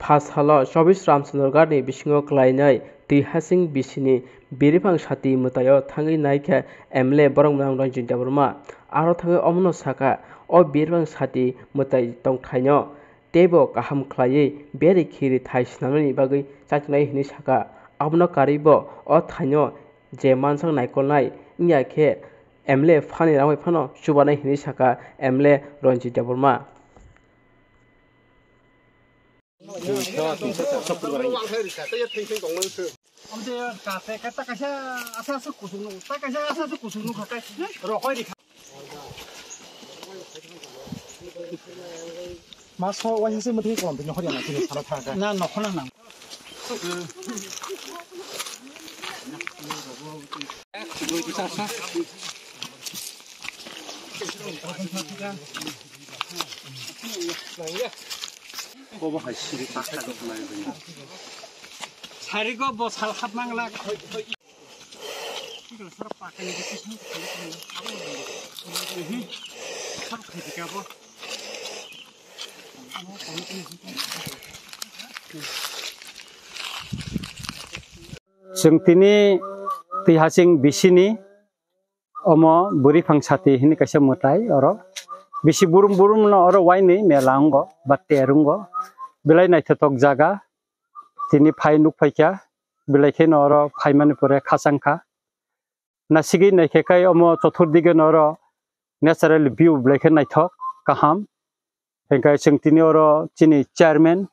फासहाला सबिस रामचन्द्रगारनि बिसिङाव ग्लायनाय दैहासिं बिसिनि बेरेफां साथि मोदायाव थाङै नायखा एमले बरंनां रन्जिन आरो थाङै अमन साका अ बेरेफां साथि मोदाय दंथायन तेब गाहाम ख्लायै बेरे खिरि थाइसिनामनि बागै अ जे मानसां नायकलनाय एमले फानि रामै फानो सुबानाय हिनि साखा एमले रन्जित 对啊，五十个，十个，十个。我们这要干啥？干大干些，阿些是古松路，大干些阿些是古松路，干干。罗开的。马苏，我先生不提供，不弄好点，那给你擦了擦噻。那弄好了能。嗯。哎，你咋说？嗯，我跟他之间。嗯。哎呀。কবা হাইছি রে পাঁচটা গপ মাই দিন সারি গ বসাল খাত মাংলা হই হই জংতিনি তৈহাসিং বিশিনী অম বুড়ি ফাংসাতি হিনি কাছে মতাই অরব bisi burum burum no oro waini melango ba terungo bilai nai thotok jaga tini phai nuk phaikya bilai khe no oro phai mani pore khasangkha na sigi nai khe kai omo chothur dige no oro natural view bilai khe nai thok kaham hengkai जों tini oro chini chairman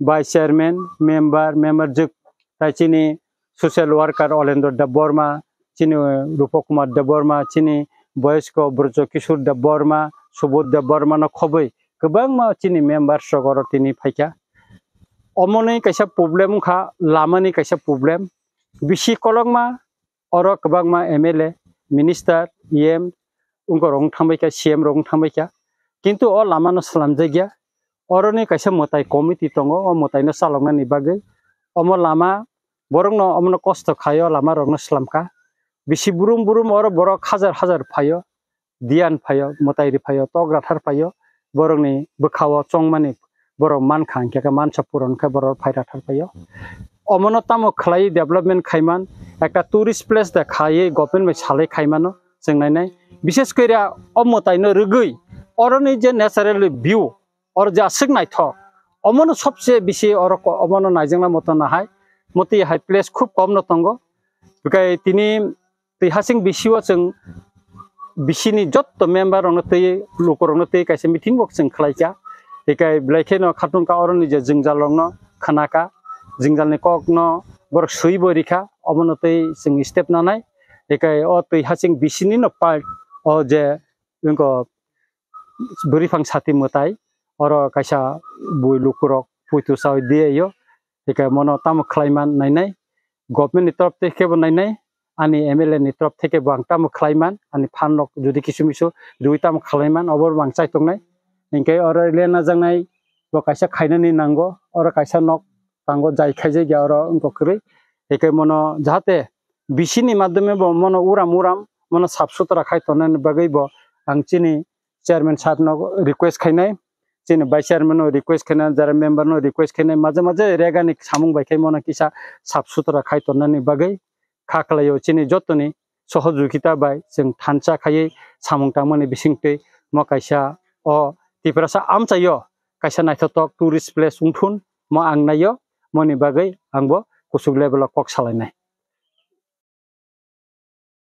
vice chairman member member juk tai chini social worker Olendro Deborma, chini Rupa Kumar Deborma, chini বয়স্ক ব্রজ কিশোর দেব বর্মা সুবোধ দেব Varma no khoboi kwbangma chini member sogoro tini phaikya omoni kaisa problem kha lamani kaisa problem bisi kolokma oro kwbangma MLA minister EM ungko rong thangbaikya CM rong thangbaikya কিন্তু ও লামানো সালামজাইগিয়া অরনি কাইসা মতাই committee o motai no saloknani bagui omo lama borok no amno kosto khayo lama rok no slamka bisi burum burum oro borok hajar hajar phayo dian phayo motai ri phayo tograthar phayo borok ni bkhao chongmani borok man khang khe man chapuron khe borok phaira thar phayo omono tamo khlai development khaiman একটা tourist place দা খাইয়ে government মে সালে খাইমানো जों नायनाय বিশেষ করে অমতাইনো রুগৈ অরনি যে natural view or যা sick নাইথ অমনো সবচেয়ে বেশি অর অমনো নাইজংনা মতো নাহাই মতি হাই প্লেস খুব কম নতঙ্গ বিকাই তিনি তৈহাসিং বিসিও जों बिसिनि जत्त मेम्बार रंनो तै लोकरंनो तै काइसे मिटिं बक्स जों खलाइका एकाय ब्लाइखेनो खाटुनका अरनि जे जोंजालंनो खानाका जोंजालनि ककनो बर सुइ बरिखा अमनो तै जों स्टेप नानाय एकाय अ तै हासिं बिसिनि न पार्ट अ जे जोंको बुरिफां साथि मताय अर काइसा बुइ लुकुरक पुइतु साव दियो एकाय मनो ताम खलाइमान नायनाय गभर्नमेन्टनि तरफ तेखेबो नायनाय ani MLA ni trop থেকে khlaiman ani phanlok jodi kisu misu duitam khlaiman obor bang chai tongnai ingke oro lena jangnai bo kaisa khainani nango oro kaisa nok tango jai khaije gya oro ongko krui eke mono jahate bisini মাধ্যমে bo mono uram uram mono sap sutra khai tonan bagai bo ang chini chairman sahab no request khainai chini vice chairman no request khainai jara member no request khainai maje maje regani samung bai khai खाखलायाव चिनि जतनि सहजुगिता बाय जों थानसा खायै सामुं थांमोनि बिसिंतै म कायसा अ Tiprasa आमचायो कायसा नायथथक tourist place उंथुन म आंनायो मनि बागै आंबो कुसुग लेभेलाव कक सालायनाय